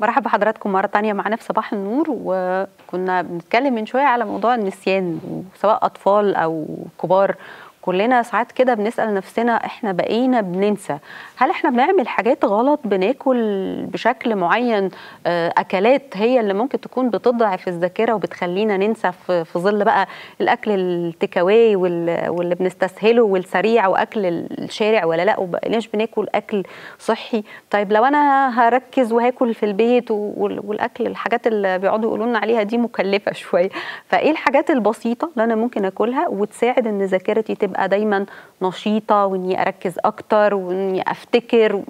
مرحبا بحضراتكم مرة تانية معانا في صباح النور وكنا بنتكلم من شوية على موضوع النسيان سواء أطفال أو كبار. كلنا ساعات كده بنسأل نفسنا إحنا بقينا بننسى. هل إحنا بنعمل حاجات غلط؟ بناكل بشكل معين؟ آه، أكلات هي اللي ممكن تكون بتضعف الذاكرة وبتخلينا ننسى في ظل بقى الأكل التكاواي وال- واللي بنستسهله والسريع وأكل الشارع ولا لأ؟ وبقيناش بناكل أكل صحي. طيب لو أنا هركز وهاكل في البيت وال- والأكل الحاجات اللي بيقعدوا يقولوا لنا عليها دي مكلفة شوية. فإيه الحاجات البسيطة اللي أنا ممكن آكلها وتساعد إن ذاكرتي تبقى دايما نشيطة وإني أركز أكتر وإني أفتكر.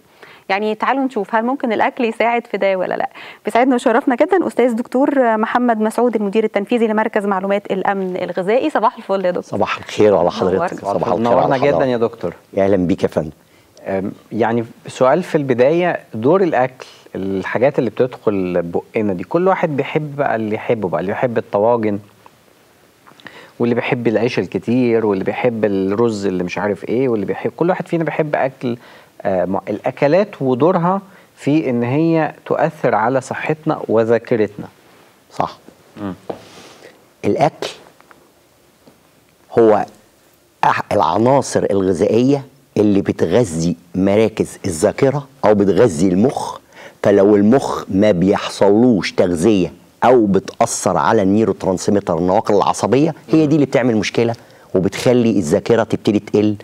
يعني تعالوا نشوف هل ممكن الأكل يساعد في ده ولا لا؟ بيساعدنا وشرفنا جدا أستاذ دكتور محمد مسعود المدير التنفيذي لمركز معلومات الأمن الغذائي. صباح الفل يا دكتور. صباح الخير على حضرتك. صباح الخير نورنا جدا. يا دكتور. أهلا بيك يا فندم. يعني سؤال في البداية دور الأكل الحاجات اللي بتدخل بقنا دي كل واحد بيحب بقى اللي يحبه بقى اللي بيحب الطواجن واللي بيحب العيش الكتير واللي بيحب الرز اللي مش عارف إيه واللي بيحب كل واحد فينا بيحب أكل آه الأكلات ودورها في إن هي تؤثر على صحتنا وذاكرتنا. صح. الأكل هو العناصر الغذائية اللي بتغذي مراكز الذاكرة أو بتغذي المخ. فلو المخ ما بيحصلوش تغذية أو بتأثر على ال neurotransmitter النواقل العصبية هي دي اللي بتعمل مشكلة وبتخلي الذاكرة تبتدي تقل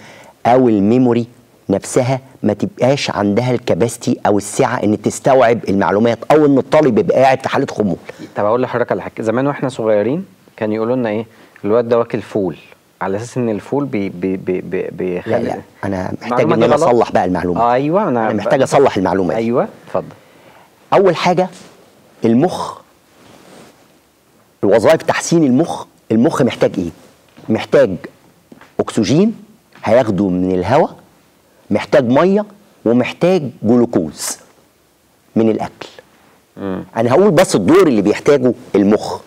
أو ال memory نفسها ما تبقاش عندها ال capacity أو السعة إن تستوعب المعلومات أو إن الطالب يبقى قاعد في حالة خمول. طب أقول لحضرتك على حاجة. زمان وإحنا صغيرين كان يقولوا لنا إيه؟ الواد ده واكل فول. على أساس إن الفول بي بي بي بي بيخلي لا لا أنا محتاج إن أنا؟ أصلح بقى المعلومة. آه أيوه أنا أنا محتاج أصلح المعلومة دي. أيوه اتفضل. أول حاجة المخ الوظائف تحسين المخ المخ محتاج إيه؟ محتاج أكسجين هياخده من الهواء محتاج مية ومحتاج جلوكوز من الأكل. أنا هقول بس الدور اللي بيحتاجه المخ.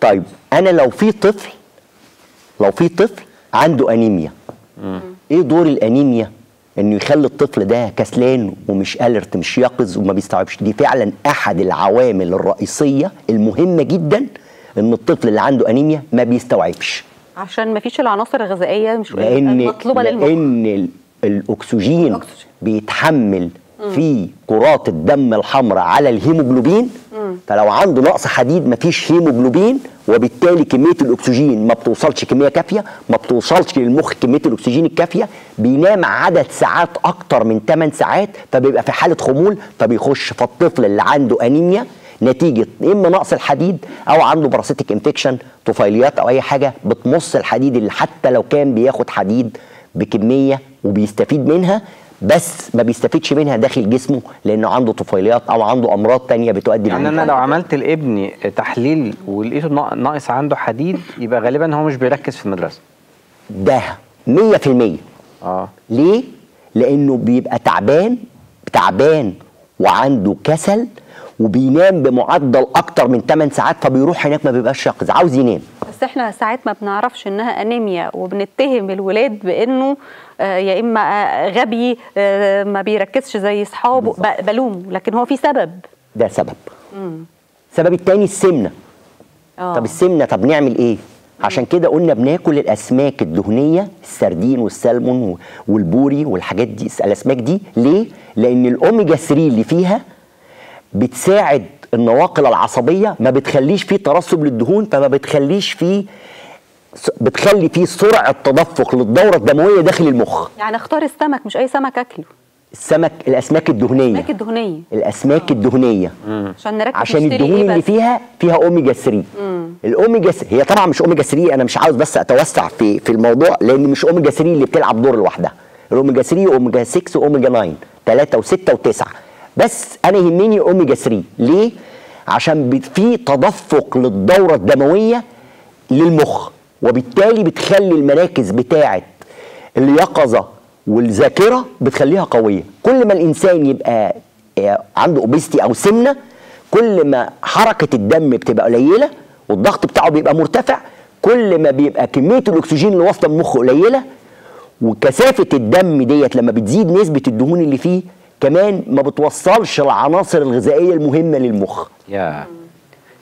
طيب أنا لو في طفل لو في طفل عنده أنيميا إيه دور الأنيميا؟ إنه يخلي الطفل ده كسلان ومش الرت مش يقظ وما بيستوعبش. دي فعلا أحد العوامل الرئيسية المهمة جدا إن الطفل اللي عنده أنيميا ما بيستوعبش. عشان ما فيش العناصر الغذائية مش لأن المطلوبه للمخ لأن ال- الأكسجين الأكسجين. بيتحمل في كرات الدم الحمراء على الهيموجلوبين. فلو عنده نقص حديد مفيش هيموجلوبين وبالتالي كمية الأكسجين ما بتوصلش كمية كافية ما بتوصلش للمخ كمية الأكسجين الكافية بينام عدد ساعات أكتر من 8 ساعات فبيبقى في حالة خمول فبيخش فالطفل اللي عنده أنيميا نتيجة إما نقص الحديد أو عنده parasitic infection طفيليات أو أي حاجة بتمص الحديد اللي حتى لو كان بياخد حديد بكمية وبيستفيد منها بس ما بيستفيدش منها داخل جسمه لأنه عنده طفيليات أو عنده أمراض تانية بتؤدي يعني. أنا لو عملت لابني تحليل ولقيته ناق- ناقص عنده حديد يبقى غالبا هو مش بيركز في المدرسة ده 100% آه ليه؟ لأنه بيبقى تعبان تعبان وعنده كسل وبينام بمعدل أكتر من 8 ساعات فبيروح هناك ما بيبقاش يقظ عاوز ينام. بس إحنا ساعات ما بنعرفش إنها أنيميا وبنتهم الولاد بإنه آه، يا إما آه، غبي آه، ما بيركزش زي أصحابه ب- بلوم لكن هو في سبب. ده سبب. السبب التاني السمنة. آه. طب السمنة طب نعمل إيه؟ عشان كده قلنا بناكل الأسماك الدهنية السردين والسلمون والبوري والحاجات دي الأسماك دي ليه؟ لأن الأوميجا 3 اللي فيها بتساعد النواقل العصبية ما بتخليش فيه ترسب للدهون فما بتخليش فيه بتخلي فيه سرعة تدفق للدورة الدموية داخل المخ. يعني اختار السمك مش أي سمك أكله. السمك الأسماك الدهنية. السمك الدهنية. الأسماك الدهنية. عشان نركز عشان نشتري الدهون إيه اللي بس؟ فيها فيها أوميجا 3 الأوميجا هي طبعا مش أوميجا 3 أنا مش عاوز بس أتوسع في في الموضوع لأن مش أوميجا 3 اللي بتلعب دور لوحدها. الأوميجا 3 أوميجا 6 واوميجا 9 3 و6 و9 بس أنا يهمني أوميجا 3 ليه؟ عشان في تدفق للدورة الدموية للمخ وبالتالي بتخلي المراكز بتاعة اليقظة والذاكرة بتخليها قوية. كل ما الإنسان يبقى آه، عنده اوبستي أو سمنة كل ما حركة الدم بتبقى قليلة والضغط بتاعه بيبقى مرتفع كل ما بيبقى كمية الأكسجين اللي واصلة المخ قليلة وكثافة الدم ديت لما بتزيد نسبة الدهون اللي فيه كمان ما بتوصلش العناصر الغذائية المهمة للمخ. يا.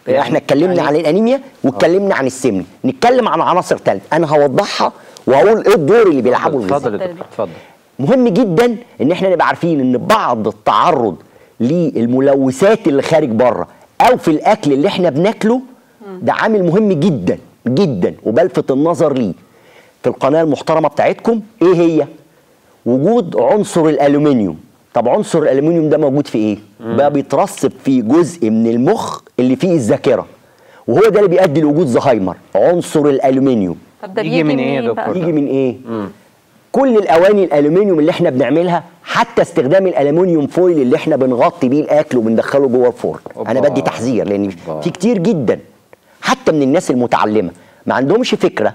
إحنا اتكلمنا عن الأنيميا واتكلمنا عن السمنة. نتكلم عن عناصر ثالثه أنا هوضحها وهقول إيه الدور اللي بيلعبه اتفضل اتفضل. مهم جدا إن إحنا نبقى عارفين إن بعض التعرض للملوثات اللي خارج بره أو في الأكل اللي إحنا بناكله ده عامل مهم جدا جدا. وبلفت النظر ليه. في القناة المحترمة بتاعتكم إيه هي؟ وجود عنصر الألومنيوم. طب عنصر الالومنيوم ده موجود في إيه بقى بيترسب في جزء من المخ اللي فيه الذاكرة وهو ده اللي بيؤدي لوجود زهايمر عنصر الالومنيوم طب ده يجي بيجي من إيه يا؟ دكتور؟ يجي من إيه كل الأواني الالومنيوم اللي إحنا بنعملها حتى استخدام الالومنيوم فويل اللي إحنا بنغطي بيه الأكل وبندخله جوه الفرن. أنا بدي تحذير لأن أوبا. في كتير جدا حتى من الناس المتعلمة ما عندهمش فكرة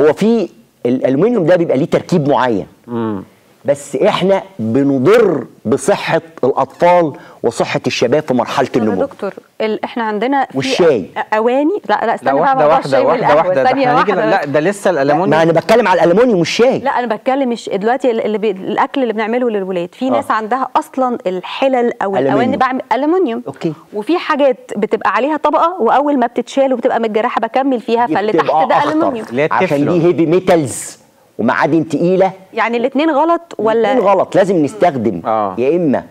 هو في الالومنيوم ده بيبقى ليه تركيب معين مم. بس إحنا بنضر بصحة الأطفال وصحة الشباب في مرحلة النمو دكتور ال... إحنا عندنا في والشاي. أواني لا لا استنى بقى واحدة واحدة واحدة. واحدة ده إحنا واحدة لا ده لسه ما الالومنيوم أنا بتكلم على الالومنيوم والشاي لا أنا بتكلم مش دلوقتي اللي بي... الأكل اللي بنعمله للولاد في ناس عندها أصلا الحلل أو. الأواني بعمل الومنيوم okay. وفي حاجات بتبقى عليها طبقة وأول ما بتتشال وبتبقى متجرحة بكمل فيها فاللي تحت ده. الومنيوم هي عشان. دي heavy metals ومعادن تقيلة. يعني الاثنين غلط ولا؟ الاتنين غلط لازم نستخدم. آه. يا إما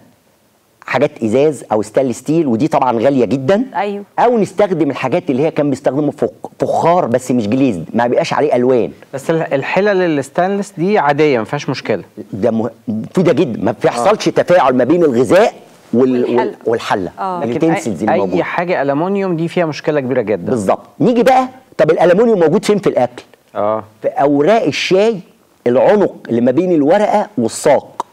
حاجات إزاز أو stainless steel ودي طبعا غالية جدا. أيوه. أو نستخدم الحاجات اللي هي كان بيستخدموا فخ- فخار بس مش glazed ما بيبقاش عليه ألوان. بس ال- الحلل الستانلس دي عادية ما فيهاش مشكلة. ده مفيدة جدا. ما بيحصلش تفاعل ما بين الغذاء وال... والحلة. آه. لكن اي, أي حاجة الومنيوم دي فيها مشكلة كبيرة جدا. بالظبط. نيجي بقى طب الالومنيوم موجود فين في الأكل؟ آه. في أوراق الشاي العنق اللي ما بين الورقة والساق.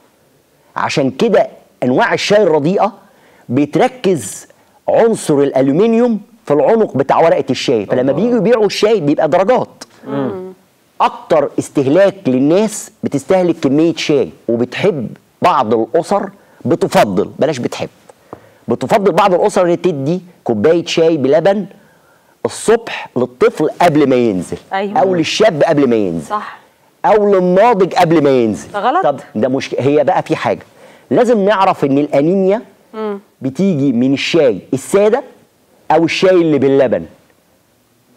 عشان كده أنواع الشاي الرديئة بيتركز عنصر الألومنيوم في العنق بتاع ورقة الشاي. فلما بييجوا يبيعوا الشاي بيبقى درجات. أكتر استهلاك للناس بتستهلك كمية شاي وبتحب بعض الأسر بتفضل. بلاش بتحب. بتفضل بعض الأسر ان تدي كوباية شاي بلبن الصبح للطفل قبل ما ينزل أيوة. أو للشاب قبل ما ينزل صح أو للناضج قبل ما ينزل ده غلط. طب ده مش هي بقى في حاجة لازم نعرف إن الأنيميا بتيجي من الشاي السادة أو الشاي اللي باللبن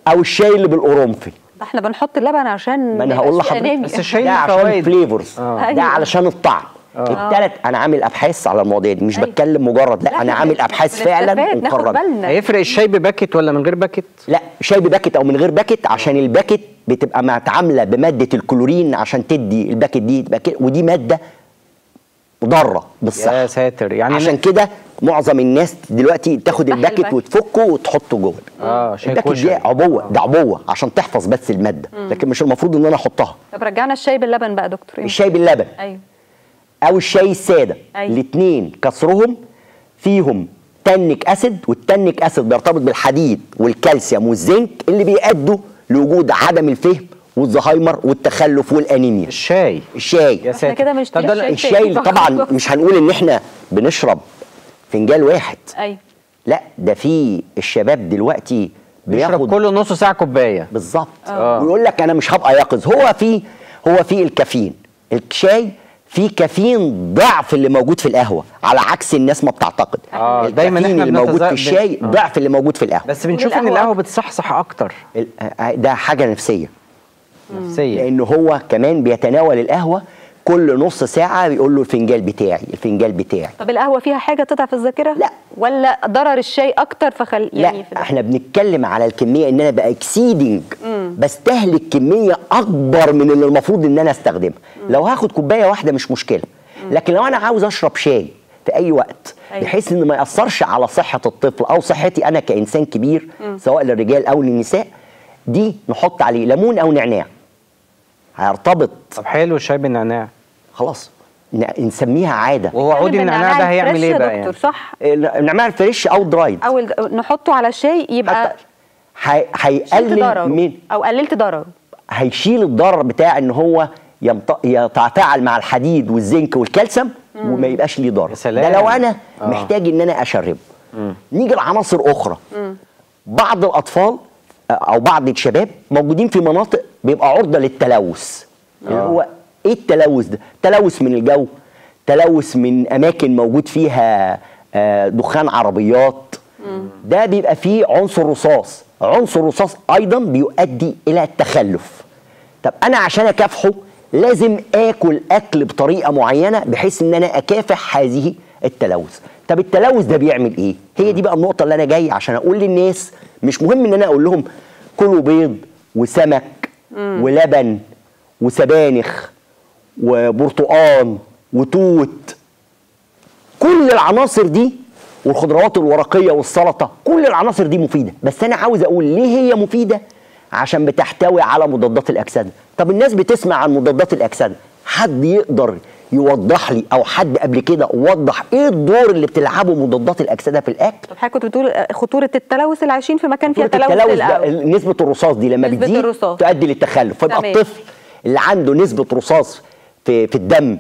أو الشاي اللي بالقرنفل ده إحنا بنحط اللبن عشان ما أنا هقول لحضرتك. بس الشاي ده عشان فوائد. فليفرز آه. ده أيوة. علشان الطعم التلات أنا عامل أبحاث على المواضيع دي مش أيوة. بتكلم مجرد لا, لا، أنا عامل أبحاث فعلا ومقرره بالنا. هيفرق الشاي بباكت ولا من غير باكت لا شاي بباكت أو من غير باكت عشان الباكت بتبقى متعاملة بمادة الكلورين عشان تدي الباكت دي تبقى كده ودي مادة ضارة بالصحه يا ساتر يعني عشان كده معظم الناس دلوقتي تاخد الباكت. وتفكه وتحطه جوه. آه شاي الباكت دي عبوة ده عبوة عشان تحفظ بس المادة لكن مش المفروض إن أنا أحطها. طب رجعنا الشاي باللبن بقى يا دكتور. الشاي باللبن. أيوه. أو الشاي الساده أيوة. الاثنين كسرهم فيهم تنك أسيد والتنك أسيد بيرتبط بالحديد والكالسيوم والزنك اللي بيؤدوا لوجود عدم الفهم والزهايمر والتخلف والأنيميا. الشاي. الشاي. يا ساتر. كده ده الشاي. الشاي اللي طبعا مش هنقول إن إحنا بنشرب فنجان واحد. أيوه لا ده في الشباب دلوقتي بيشرب بياخد كل نص ساعة كوباية. بالظبط. آه. ويقول لك أنا مش هبقى يقظ. هو في هو في الكافيين. الشاي فيه كافيين ضعف اللي موجود في القهوة على عكس الناس ما بتعتقد آه، دايماً الكافيين إحنا اللي موجود في الشاي آه. ضعف اللي موجود في القهوة بس بنشوف إن القهوة أكتر. بتصحصح أكتر آه، ده حاجة نفسية نفسيا لأن هو كمان بيتناول القهوة كل نص ساعة بيقول له الفنجان بتاعي الفنجان بتاعي. طب القهوة فيها حاجة تضعف الذاكرة؟ لا. ولا ضرر الشاي أكتر فخل يعني لا في ده. إحنا بنتكلم على الكمية إن أنا بقى اكسيدنج بستهلك كمية أكبر من اللي المفروض إن أنا استخدمها لو هاخد كوباية واحدة مش مشكلة. لكن لو أنا عاوز أشرب شاي في أي وقت أيوة. بحيث ان ما يأثرش على صحة الطفل أو صحتي أنا كإنسان كبير سواء للرجال أو للنساء دي نحط عليه ليمون أو نعناع. هيرتبط. طب حلو الشاي بالنعناع خلاص نسميها عادة. وهو عود بنتكلم النعناع ده هيعمل إيه بقى دكتور يعني؟ صح؟ النعناع الفريش أو درايد أو نحطه على الشاي يبقى هيقلل من أو قللت ضرره. هيشيل الضرر بتاع إن هو يمط... يتفاعل مع الحديد والزنك والكالسيوم وما يبقاش ليه ضرر. ده لو أنا آه. محتاج إن أنا أشربه. نيجي لعناصر أخرى. بعض الأطفال أو بعض الشباب موجودين في مناطق بيبقى عرضة للتلوث. اللي هو إيه التلوث ده؟ تلوث من الجو تلوث من أماكن موجود فيها آه، دخان عربيات. ده بيبقى فيه عنصر رصاص. عنصر رصاص أيضا بيؤدي إلى التخلف. طب أنا عشان أكافحه لازم آكل أكل بطريقة معينة بحيث إن أنا أكافح هذه التلوث. طب التلوث ده بيعمل إيه؟ هي دي بقى النقطة اللي أنا جاي عشان أقول للناس مش مهم إن أنا أقول لهم كلوا بيض وسمك ولبن وسبانخ وبرتقان وتوت. كل العناصر دي والخضروات الورقية والسلطة كل العناصر دي مفيدة. بس أنا عاوز أقول ليه هي مفيدة؟ عشان بتحتوي على مضادات الأكسدة. طب الناس بتسمع عن مضادات الأكسدة. حد يقدر يوضح لي أو حد قبل كده وضح إيه الدور اللي بتلعبه مضادات الأكسدة في الأكل؟ طب حضرتك كنت بتقول خطورة التلوث اللي عايشين في مكان فيها خطورة تلوث التلوث. نسبة الرصاص دي لما بتزيد. تؤدي للتخلف. فيبقى. الطفل اللي عنده نسبة رصاص في في الدم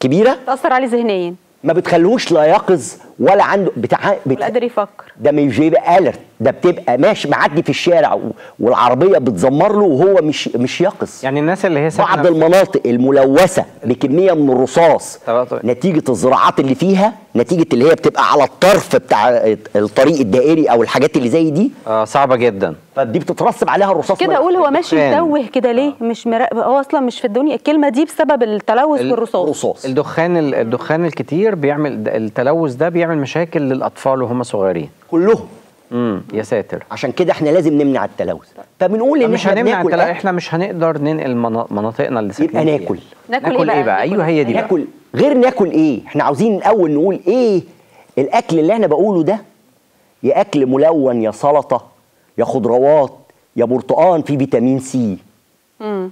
كبيرة؟ تأثر عليه ذهنيا. ما بتخلوش لا يقظ ولا عنده بتاع بت... قادر يفكر. ده مش بيبقى الرت ده بتبقى ماشي معدي في الشارع و... والعربية بتزمر له وهو مش مش يقظ يعني الناس اللي هي بعض المناطق الملوثة بكمية من الرصاص طب- طب- نتيجة الزراعات اللي فيها نتيجة اللي هي بتبقى على الطرف بتاع الطريق الدائري أو الحاجات اللي زي دي. آه صعبة جدا. فدي بتترسب عليها الرصاص كده أقول هو ماشي. متوه كده ليه؟ مش مراقب هو أصلا مش في الدنيا. الكلمة دي بسبب التلوث ال- والرصاص الرصاص. الدخان ال- الدخان الكتير بيعمل التلوث ده بيعمل مشاكل للأطفال وهم صغيرين. كلهم. امم يا ساتر. عشان كده إحنا لازم نمنع التلوث. فبنقول إن مش إحنا هنمنع التلوث أكل، إحنا مش هنقدر ننقل منا- مناطقنا اللي ساكنين يبقى فيها. ناكل. ناكل ناكل إيه بقى؟ أيوه هي دي بقى. ناكل. غير ناكل إيه؟ إحنا عاوزين الأول نقول إيه؟ الأكل اللي أنا بقوله ده يا أكل ملون يا سلطة يا خضروات يا برتقان فيه فيتامين سي.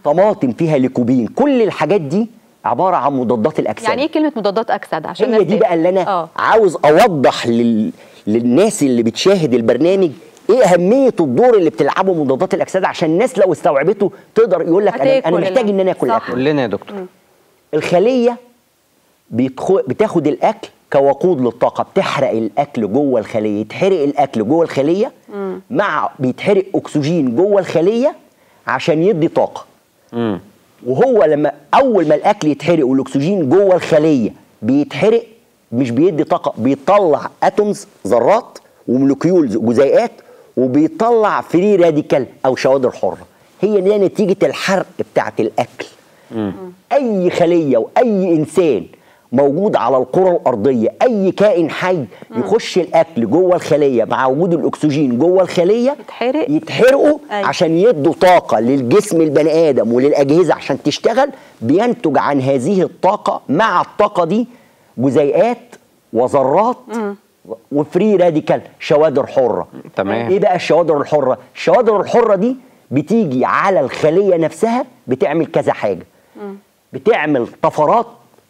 طماطم فيها ليكوبين. كل الحاجات دي عبارة عن مضادات الأكسدة. يعني إيه كلمة مضادات أكسدة؟ عشان هي دي. بقى اللي أنا آه. عاوز أوضح لل... للناس اللي بتشاهد البرنامج إيه أهمية الدور اللي بتلعبه مضادات الأكسدة عشان الناس لو استوعبته تقدر يقول لك أنا أنا محتاج ال- إن أنا آكل صح. اكل قول لنا يا دكتور. الخلية بيتخو... بتاخد الأكل كوقود للطاقة بتحرق الأكل جوه الخلية يتحرق الأكل جوه الخلية مع بيتحرق أكسجين جوه الخلية عشان يدي طاقة. امم وهو لما أول ما الأكل يتحرق والأكسجين جوه الخلية بيتحرق مش بيدي طاقة بيطلع atoms ذرات و molecules جزيئات وبيطلع free radical أو شوارد حرة. هي دي نتيجة الحرق بتاعت الأكل. أي خلية وأي إنسان موجود على الكره الأرضية. أي كائن حي يخش الأكل جوه الخلية مع وجود الأكسجين جوه الخلية يتحرق. يتحرقوا أيوة. عشان يدوا طاقة للجسم البني آدم وللأجهزة عشان تشتغل بينتج عن هذه الطاقة مع الطاقة دي جزيئات وذرات وفري راديكال شوادر حرة. تمام. إيه بقى الشوادر الحرة؟ الشوادر الحرة دي بتيجي على الخلية نفسها بتعمل كذا حاجة. بتعمل طفرات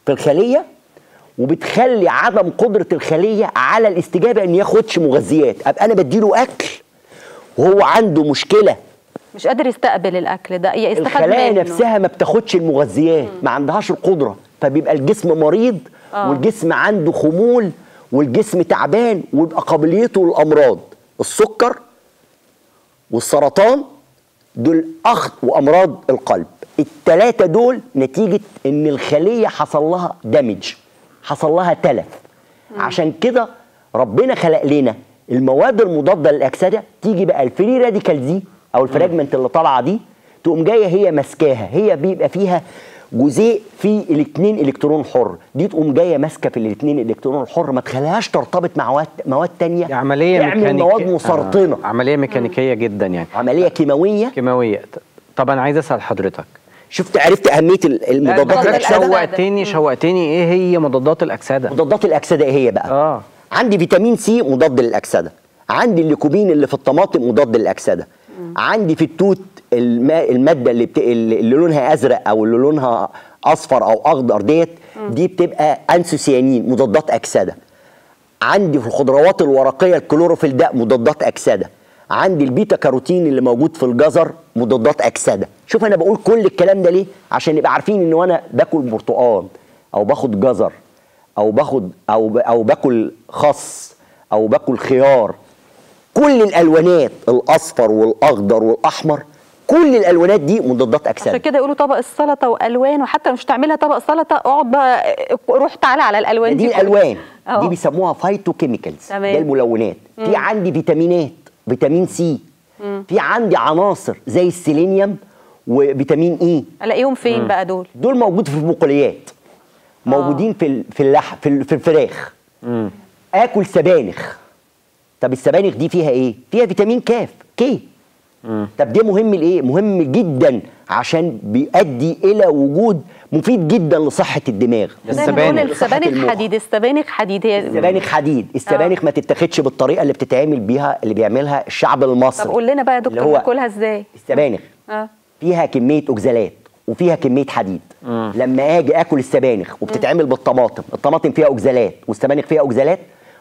في الخلية وبتخلي عدم قدرة الخلية على الاستجابة إن ياخدش مغذيات. أبقى أنا بديله أكل وهو عنده مشكلة. مش قادر يستقبل الأكل ده يستفاد الخلايا منه. نفسها ما بتاخدش المغذيات ما عندهاش القدرة. فبيبقى الجسم مريض آه. والجسم عنده خمول والجسم تعبان ويبقى قابليته للامراض السكر والسرطان دول اخ وأمراض القلب. الثلاثه دول نتيجة إن الخلية حصل لها damage حصل لها تلف. عشان كده ربنا خلق لنا المواد المضادة للأكسدة تيجي بقى ال free radical دي أو ال fragment اللي طالعة دي تقوم جاية هي ماسكاها. هي بيبقى فيها جزيء فيه الاثنين إلكترون حر. دي تقوم جاية ماسكة في الاثنين إلكترون الحر ما تخليهاش ترتبط مع مواد مواد تانية. دي عملية تعمل مواد مسرطنه آه. عملية ميكانيكية جدا يعني. عملية كيماوية. كيماوية. طب أنا عايز أسأل حضرتك شفت عرفت أهمية ال- المضادات. الأكسدة؟ شوقتني شوقتني. إيه هي مضادات الأكسدة؟ مضادات الأكسدة إيه هي بقى؟ آه. عندي فيتامين سي مضاد للأكسدة. عندي الليكوبين اللي في الطماطم مضاد للأكسدة. عندي في التوت الما المادة اللي, بت... اللي لونها أزرق أو اللي لونها أصفر أو أخضر ديت دي بتبقى أنسوسيانين مضادات أكسدة. عندي في الخضروات الورقية الكلوروفيل ده مضادات أكسدة. عندي البيتا كاروتين اللي موجود في الجزر مضادات أكسدة. شوف أنا بقول كل الكلام ده ليه؟ عشان نبقى عارفين إن وأنا باكل برتقال أو باخد جزر أو باخد أو ب- أو باكل خس أو باكل خيار. كل الألوانات الأصفر والأخضر والأحمر كل الألوانات دي مضادات عشان اكسده كده يقولوا طبق السلطة والوان وحتى لو مش تعملها طبق سلطة اقعد بقى روح تعالى على الألوان دي كلها. الألوان. أهو. دي بيسموها phytochemicals تمام. ده الملونات. في عندي فيتامينات. فيتامين سي. في عندي عناصر زي السيلينيوم وفيتامين إي. ألاقيهم فين بقى دول؟ دول موجود في البقوليات موجودين في ال- في اللحم في في الفراخ. مم. آكل سبانخ. طب السبانخ دي فيها إيه؟ فيها فيتامين كاف K. مم. طب ده مهم لإيه؟ مهم جدا عشان بيؤدي إلى وجود مفيد جدا لصحة الدماغ. السبانخ. السبانخ. حديد السبانخ حديد هي السبانخ حديد. السبانخ ما تتاخدش بالطريقة اللي بتتعمل بيها اللي بيعملها الشعب المصري. طب قول لنا بقى يا دكتور هو ناكلها إزاي؟ السبانخ. آه. فيها كمية اوكزالات وفيها كمية حديد. مم. لما آجي آكل السبانخ وبتتعمل بالطماطم الطماطم فيها اوكزالات والسبانخ فيها اوكزالات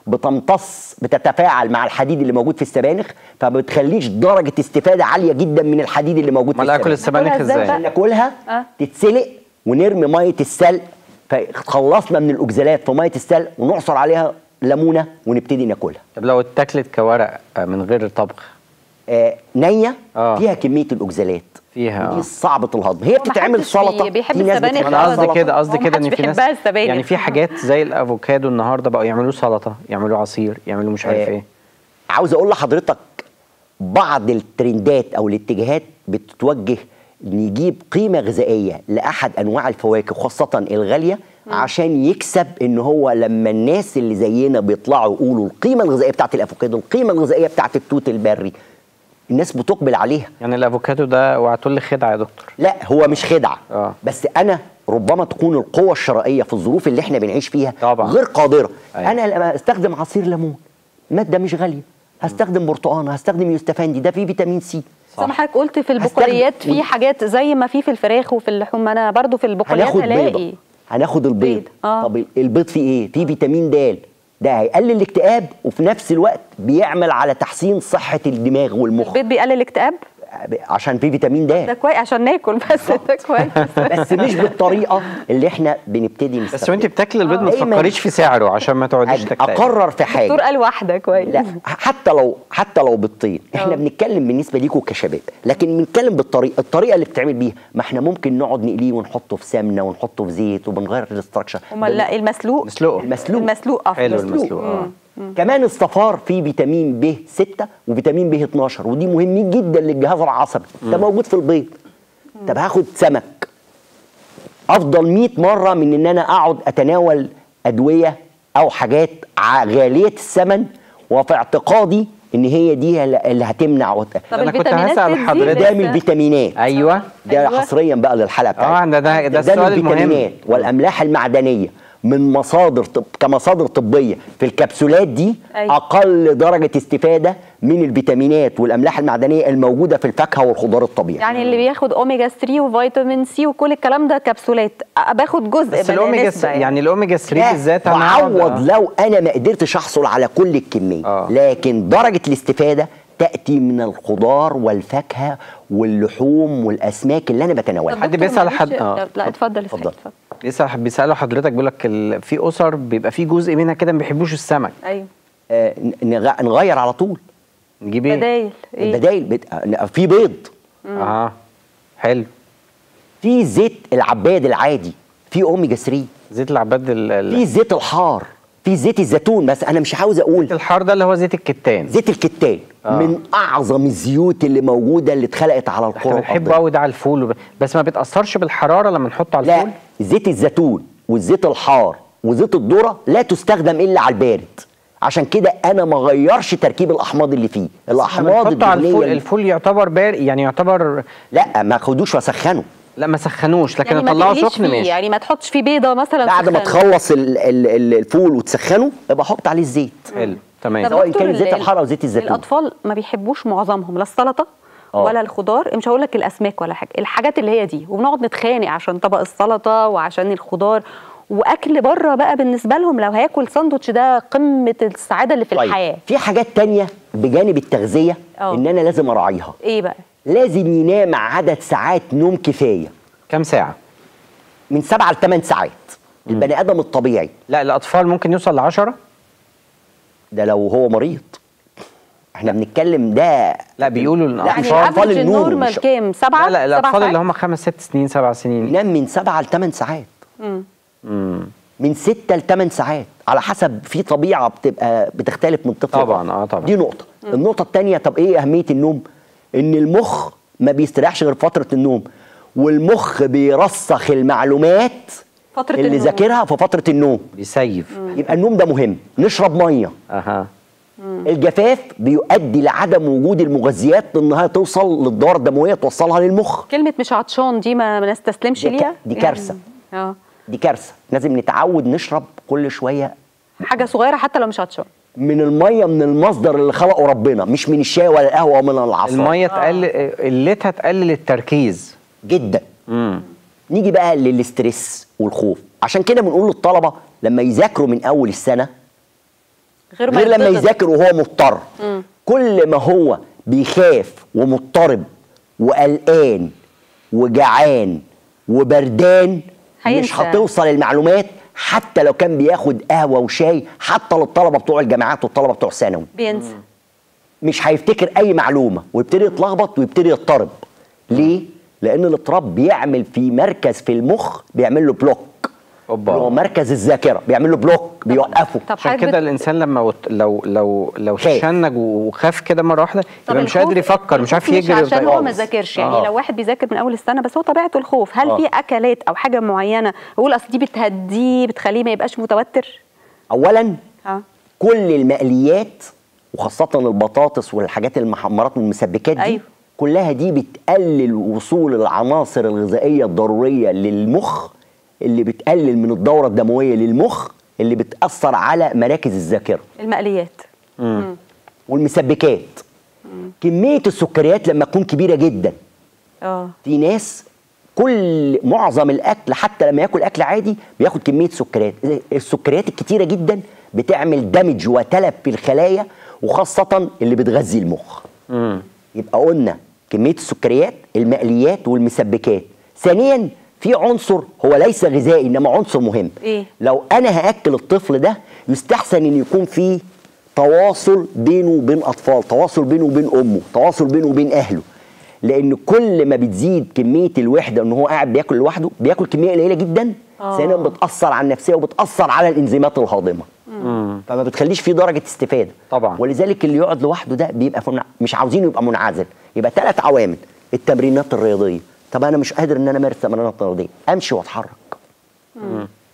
بتمتص بتتفاعل مع الحديد اللي موجود في السبانخ فما بتخليش درجة استفادة عالية جدا من الحديد اللي موجود في السبانخ السبانخ ناكلها إزاي إزاي؟ ناكلها آه. تتسلق ونرمي مية السلق فخلصنا من الاوكزالات في مية السلق ونعصر عليها ليمونة ونبتدي ناكلها طب لو اتاكلت كورق من غير طبخ نية آه. فيها كمية الأوكزالات فيها ودي آه. صعبة الهضم هي بتتعمل سلطه بي- بيحب السبانخ أنا قصدي سلطة. كده قصدي كده إن في ناس. يعني في حاجات زي الأفوكادو النهارده بقوا يعملوه سلطة يعملوه عصير يعملوه مش عارف آه. إيه عاوز أقول لحضرتك بعض الترندات أو الاتجاهات بتتوجه نجيب قيمة غذائية لأحد أنواع الفواكه خاصة الغالية عشان يكسب إن هو لما الناس اللي زينا بيطلعوا يقولوا القيمة الغذائية بتاعت الأفوكادو القيمة الغذائية بتاعت التوت البري الناس بتقبل عليها. يعني الأفوكادو ده وعتول لي خدعة يا دكتور. لا هو مش خدعة. آه. بس أنا ربما تكون القوة الشرائية في الظروف اللي إحنا بنعيش فيها طبعا. غير قادرة. أيوة. أنا لما أستخدم عصير ليمون مادة مش غالية هستخدم برتقان هستخدم يوستفندي ده فيه فيتامين سي. زي ما حضرتك قلت في البقوليات في حاجات زي ما في في الفراخ وفي اللحوم. أنا برضو في البقوليات هناخد هلاقي. هناخد البيض. بيض، آه. طب البيض فيه إيه؟ فيه فيتامين د. ده هيقلل الاكتئاب وفي نفس الوقت بيعمل على تحسين صحة الدماغ والمخ. البيض بيقلل الاكتئاب؟ عشان فيه فيتامين ده د كويس عشان ناكل بس ده كويس. بس مش بالطريقة اللي إحنا بنبتدي نستخدمها. بس وانت بتاكل البيض ما دايماً تفكريش في سعره عشان ما تقعديش تكتئبي. أقرر في حاجة. الدكتور قال واحدة كويس. لا حتى لو حتى لو بالطين. إحنا آه. بنتكلم بالنسبة ليكم كشباب لكن بنتكلم بالطريقة الطريقة اللي بتتعمل بيها. ما إحنا ممكن نقعد نقليه ونحطه في سمنة ونحطه في زيت وبنغير الاستراكشر أمال لا المسلوق؟ مسلوقه المسلوق. المسلوق افضل حلو المسلوق. كمان الصفار فيه فيتامين ب 6 وفيتامين ب 12 ودي مهمين جدا للجهاز العصبي. ده موجود في البيض. طب هاخد سمك. أفضل 100 مرة من إن أنا أقعد أتناول أدوية أو حاجات غالية الثمن وفي اعتقادي إن هي دي اللي هتمنع وت... طب أنا كنت الفيتامينات هسأل بتزيد حضرتك. ده من الفيتامينات أيوه. ده أيوة. حصريا بقى للحلقة بتاعتنا. آه ده ده, ده ده السؤال من المهم. الفيتامينات والأملاح المعدنية. من مصادر طب كمصادر طبية. في الكبسولات دي أيوة. أقل درجة استفادة من الفيتامينات والأملاح المعدنية الموجودة في الفاكهة والخضار الطبيعي. يعني اللي بياخد أوميجا 3 وفيتامين سي وكل الكلام ده كبسولات. باخد جزء بس الاوميجا س- يعني. الاوميجا 3 لا، بالذات أنا بعوض لو أنا ما قدرتش أحصل على كل الكمية. آه. لكن درجة الاستفادة تأتي من الخضار والفاكهة واللحوم والأسماك اللي أنا بتناولها. حد بيسأل حد- آه، لا اتفضل. اتفضل. بيسأل بيسألوا حضرتك بيقول لك ال- في أسر بيبقى في جزء منها كده ما بيحبوش السمك. أيوه. آه نغ- نغير على طول. نجيب إيه؟ بدايل إيه؟ البدايل بت... في بيض. آه حلو. في زيت العباد العادي في أوميجا 3 زيت العباد ال- ال- في زيت الحار في زيت الزيتون بس أنا مش عاوز أقول. الحار ده اللي هو زيت الكتان. زيت الكتان آه. من أعظم الزيوت اللي موجودة اللي اتخلقت على الكرة إحنا بنحبه. قوي ده على الفول وب... بس ما بيتأثرش بالحرارة لما نحطه على لا. الفول؟ زيت الزيتون والزيت الحار وزيت الذرة لا تستخدم إلا على البارد. عشان كده أنا ما غيرش تركيب الأحماض اللي فيه. الأحماض بنحطه على الفول الدهنيه الفول يعتبر بار يعني يعتبر لا ما خدوش وأسخنه. لا ما سخنوش لكن يعني ما اطلعه تقليش سخن ماشي. يعني ما تحطش فيه بيضة مثلا بعد ما تسخنه. تخلص ال- ال- ال- الفول وتسخنه يبقى حط عليه الزيت. حلو تمام. سواء كان زيت ال- الحار أو زيت الزيتون. الأطفال ما بيحبوش معظمهم. لا السلطة آه. ولا الخضار مش هقول لك الأسماك ولا حاجة الحاجات اللي هي دي وبنقعد نتخانق عشان طبق السلطة وعشان الخضار وأكل بره بقى بالنسبة لهم لو هياكل ساندوتش ده قمة السعادة اللي في طيب الحياة. في حاجات تانية بجانب التغذية آه. إن أنا لازم أراعيها. إيه بقى؟ لازم ينام عدد ساعات نوم كفاية. كام ساعة؟ من سبعة لثمان ساعات. البني آدم الطبيعي. لا الأطفال ممكن يوصل ل 10 ده لو هو مريض. إحنا بنتكلم ده. لا بيقولوا يعني الاطفال أطفال الافرج ال nor، ال normal مش- كام سبعة؟ لا لا الاطفال اللي؟ هم خمس ست سنين سبع سنين. ينام من سبعة لثمان ساعات. مم. مم. من ستة لثمان ساعات. على حسب في طبيعة بتبقى بتختلف من طفل طبعاً،. آه، طبعاً. دي نقطة. النقطة الثانية طب إيه أهمية النوم؟ إن المخ ما بيستريحش غير فترة النوم. والمخ بيرسخ المعلومات فترة اللي. ذاكرها في فترة النوم. بيسيف. يبقى النوم ده مهم. نشرب مية. أها. الجفاف بيؤدي لعدم وجود المغذيات انها توصل للدورة الدموية توصلها للمخ. كلمة مش عطشان دي ما نستسلمش ليها؟ دي يعني- كارثة. آه. دي كارثة. لازم نتعود نشرب كل شوية. حاجة صغيرة حتى لو مش عطشان. من المية من المصدر اللي خلقه ربنا مش من الشاي ولا القهوة ومن العصير المية تقلل قلتها تقلل التركيز. جدا. امم نيجي بقى للاسترس والخوف. عشان كده بنقول للطلبة لما يذاكروا من أول السنة غير ما غير لما. يذاكر وهو مضطر. كل ما هو بيخاف ومضطرب وقلقان وجعان وبردان مش هينسى. هتوصل المعلومات حتى لو كان بياخد قهوة وشاي حتى للطلبة بتوع الجامعات والطلبة بتوع ثانوي. بينسى. مش هيفتكر أي معلومة ويبتدي يتلخبط ويبتدي يضطرب. ليه؟ لأن الاضطراب بيعمل في مركز في المخ بيعمل له block. أوبا. اللي هو مركز الذاكرة بيعمل له block بيوقفه طب عشان كده بت- الإنسان لما وت... لو لو لو. تشنج وخاف كده مرة واحدة يبقى مش قادر يفكر مش عارف يجري مش عشان هو ما. ذاكرش يعني آه. لو واحد بيذاكر من أول السنة بس هو طبيعته الخوف هل آه. في أكلات أو حاجة معينة يقول اصل دي بتهديه بتخليه ما يبقاش متوتر اولا آه كل المقليات وخاصة البطاطس والحاجات المحمرات والمسبكات دي أيوه. كلها دي بتقلل وصول العناصر الغذائية الضرورية للمخ اللي بتقلل من الدورة الدموية للمخ اللي بتأثر على مراكز الذاكرة. المقليات. والمسبكات. كمية السكريات لما تكون كبيرة جدا. آه. في ناس كل معظم الأكل حتى لما ياكل أكل عادي بياخد كمية سكريات. السكريات الكتيرة جدا بتعمل دمج وتلف في الخلايا وخاصة اللي بتغذي المخ. امم يبقى قلنا كمية السكريات المقليات والمسبكات. ثانيا في عنصر هو ليس غذائي إنما عنصر مهم إيه؟ لو أنا هأكل الطفل ده يستحسن إن يكون في تواصل بينه وبين أطفال تواصل بينه وبين أمه تواصل بينه وبين أهله لأن كل ما بتزيد كمية الوحدة إن هو قاعد بياكل لوحده بياكل كمية قليلة جدا آه. ثانيا بتأثر على النفسية وبتأثر على الإنزيمات الهاضمة فما بتخليش فيه درجة استفادة طبعاً. ولذلك اللي يقعد لوحده ده بيبقى. مش عاوزينه يبقى منعزل يبقى ثلاث عوامل التمرينات الرياضية طب أنا مش قادر إن أنا أمارس تمرينات رياضيه أمشي وأتحرك.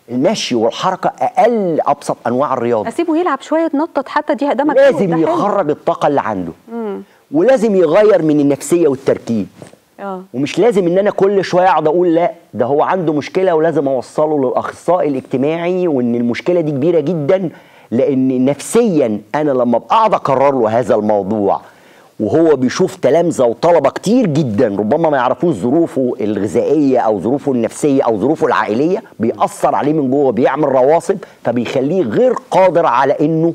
المشي والحركة أقل أبسط أنواع الرياضة. أسيبه يلعب شوية يتنطط حتى دي ده لازم ده حلو. يخرج الطاقة اللي عنده. ولازم يغير من النفسية والتركيب آه. ومش لازم إن أنا كل شوية أقعد أقول لا ده هو عنده مشكلة ولازم أوصله للأخصائي الاجتماعي وإن المشكلة دي كبيرة جدا لأن نفسيا أنا لما أبقى أقعد أكرر له هذا الموضوع. وهو بيشوف تلامذة وطلبة كتير جدا ربما ما يعرفوش ظروفه الغذائية أو ظروفه النفسية أو ظروفه العائلية بيأثر عليه من جوه بيعمل رواسب فبيخليه غير قادر على إنه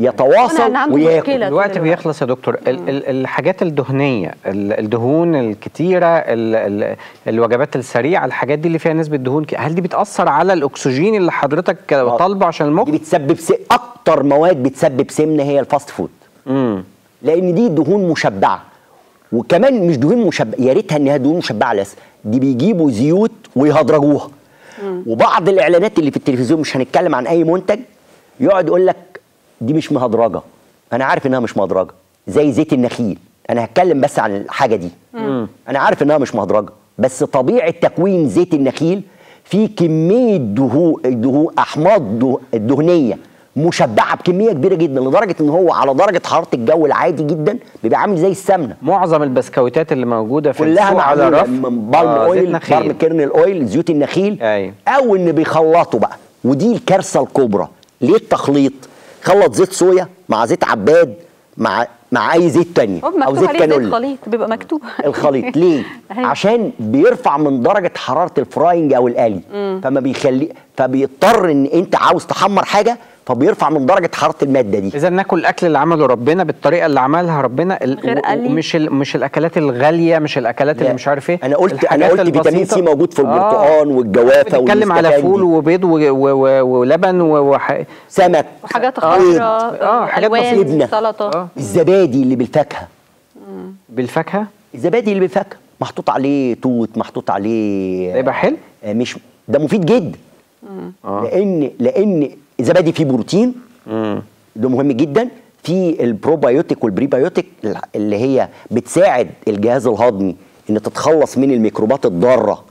يتواصل وياكل. الوقت. بيخلص يا دكتور ال ال الحاجات الدهنية ال الدهون الكتيرة ال ال الوجبات السريعة الحاجات دي اللي فيها نسبة دهون هل دي بتأثر على الأكسجين اللي حضرتك طالبه عشان المخ؟ دي بتسبب س... أكتر مواد بتسبب سمنة هي ال fast food. امم لأن دي دهون مشبعة. وكمان مش دهون مشبعة يا ريتها إنها دهون مشبعة بس دي بيجيبوا زيوت ويهدرجوها. وبعض الإعلانات اللي في التلفزيون مش هنتكلم عن أي منتج يقعد يقول لك دي مش مهدرجة. أنا عارف إنها مش مهدرجة. زي زيت النخيل. أنا هتكلم بس عن الحاجة دي. أنا عارف إنها مش مهدرجة. بس طبيعة تكوين زيت النخيل في كمية دهون دهون أحماض ده- دهنية. مشبعة بكمية كبيرة جدا لدرجة إن هو على درجة حرارة الجو العادي جدا بيبقى عامل زي السمنة. معظم البسكويتات اللي موجودة في كلها السوق على معمولة الرف من palm آه، oil palm kernel oil زيوت النخيل. أيوة. أو إن بيخلطوا بقى. ودي الكارثة الكبرى. ليه التخليط؟ خلط زيت صويا مع زيت عباد مع مع أي زيت تاني. أو مكتوب زيت كانولا خليط بيبقى مكتوب. الخليط. ليه؟ أيوة. عشان بيرفع من درجة حرارة ال frying أو القلي. فما بيخلي فبيضطر إن أنت عاوز تحمر حاجة فبيرفع من درجة حرارة المادة دي إذا ناكل الاكل اللي عمله ربنا بالطريقة اللي عملها ربنا ال-. ومش ال- مش الأكلات الغالية مش الأكلات اللي لا. مش عارف إيه أنا قلت أنا قلت فيتامين سي. موجود في آه. البرتقال والجوافة بنتكلم على. فول وبيض و- و- و- ولبن و- وح... سمك وحاجات آه. خضراء آه، حاجات ألوان، بسيطة. جبنة. سلطة آه. الزبادي اللي بالفاكهة بالفاكهة الزبادي اللي بالفاكهة محطوط عليه توت محطوط عليه ده يبقى حلو آه، مش ده مفيد جدا آه. لأن لأن الزبادي فيه بروتين مم. ده مهم جدا في ال probiotic وال prebiotic اللي هي بتساعد الجهاز الهضمي إن تتخلص من الميكروبات الضارة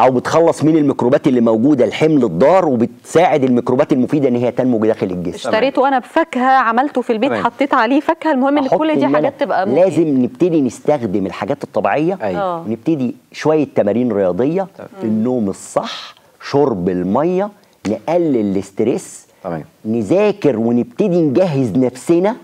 أو بتخلص من الميكروبات اللي موجودة الحمل الضار وبتساعد الميكروبات المفيدة إن هي تنمو داخل الجسم اشتريته أنا بفاكهة عملته في البيت تمام. حطيت عليه فاكهة المهم إن كل دي حاجات تبقى مفيدة. لازم نبتدي نستخدم الحاجات الطبيعية أيوة. آه. نبتدي شوية تمارين رياضية النوم الصح شرب المية نقلل ال stress تمام. نذاكر ونبتدي نجهز نفسنا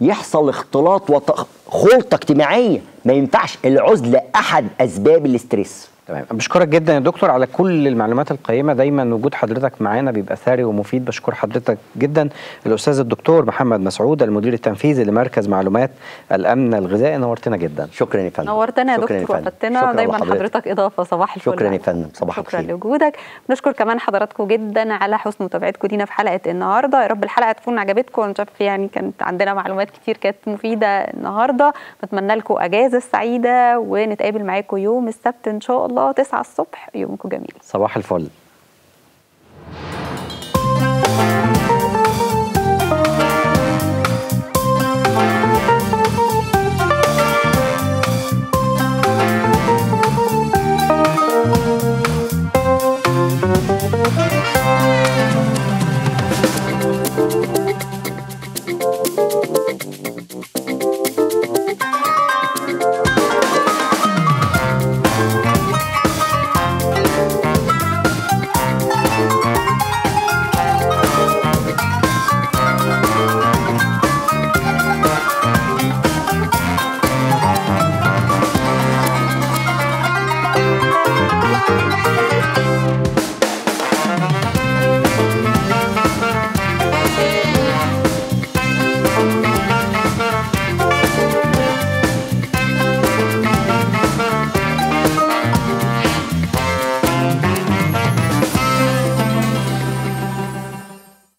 يحصل اختلاط وخلطه اجتماعية. ما ينفعش العزلة أحد أسباب ال stress. تمام. بشكرك جدا يا دكتور على كل المعلومات القيمة. دايما وجود حضرتك معانا بيبقى ثري ومفيد. بشكر حضرتك جدا. الأستاذ الدكتور محمد مسعود المدير التنفيذي لمركز معلومات الأمن الغذائي. نورتنا جدا. شكرا يا فندم. نورتنا يا شكراً دكتور شكراً دايما لحضرتك. حضرتك إضافة. صباح الفل. شكراً يا. فندم. صباح شكرا الخير. لوجودك. بنشكر كمان حضراتكم جدا على حسن متابعتكم. لينا في حلقة النهارده. يا رب الحلقة تكون عجبتكم. أنا شايف يعني كانت عندنا معلومات كتير كانت مفيدة النهارده. بتمنى لكم أجازة سعيدة ونتقابل معاكم يوم السبت إن شاء الله 9 الصبح يومكم جميل. صباح الفل.